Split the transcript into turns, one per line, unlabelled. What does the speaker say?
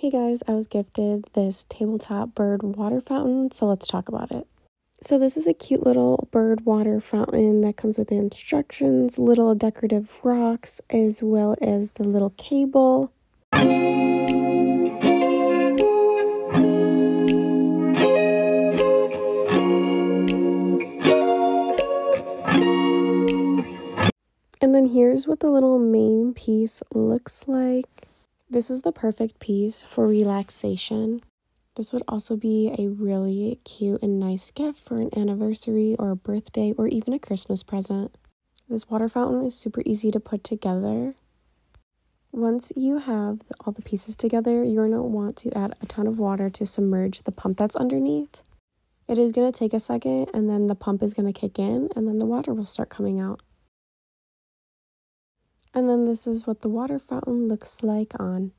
Hey guys, I was gifted this tabletop bird water fountain, so let's talk about it. So, this is a cute little bird water fountain that comes with instructions, little decorative rocks, as well as the little cable. And then here's what the little main piece looks like. This is the perfect piece for relaxation. This would also be a really cute and nice gift for an anniversary or a birthday or even a Christmas present. This water fountain is super easy to put together. Once you have all the pieces together, you're going to want to add a ton of water to submerge the pump that's underneath. It is going to take a second and then the pump is going to kick in and then the water will start coming out. And then this is what the water fountain looks like on.